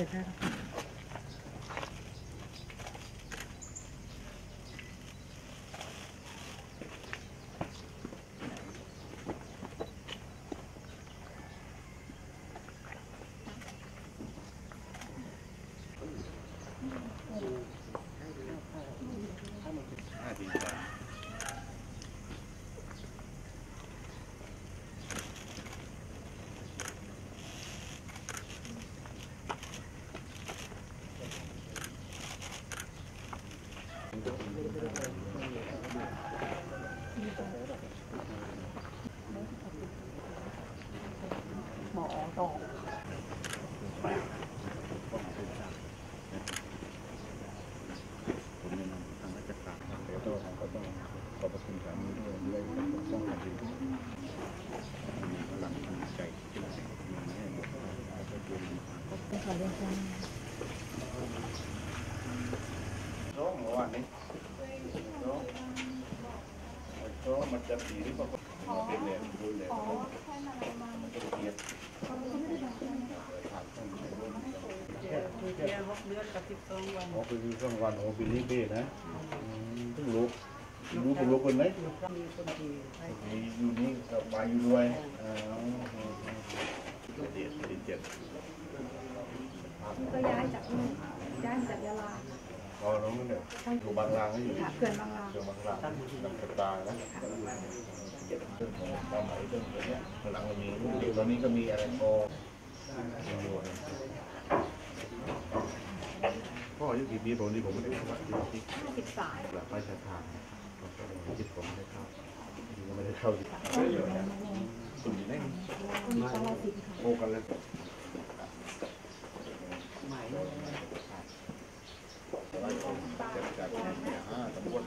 ร็จ ได้แล้วค่ะหมอต่อผมแนะ เดียวหกเดือนกับสิบสองวันโอ้เป็นช่วงวันโอ้เป็นลิเบ้นะเพิ่งรู้รู้เป็นรู้คนไหมมีคนดีให้มีอยู่นี่สบายอยู่ด้วยอ๋อเด็ดเด็ดเจ็ดก็ย้ายจากนู่นย้ายมาจากยาลาพอน้องเนี่ยอยู่บางรางก็อยู่ค่ะเขื่อนบางลาอยู่บางรางลำกระตานะเก็บเรื่องของความหมายเรื่องตัวเนี้ยหลังมันมีตอนนี้ก็มีอะไรพอพ่ อายุกี่ปีผมนี่ผมไม่ได้เข้าที่ที่ห้าสิบสายหลักพระราชทานผมก็เลยจิตผมไม่ได้เข้ายังไม่ได้เข้าสุดอยู่ในคนชาวสิบค่ะโคกันแล้วจัดการเนี่ยห้าตำรวจ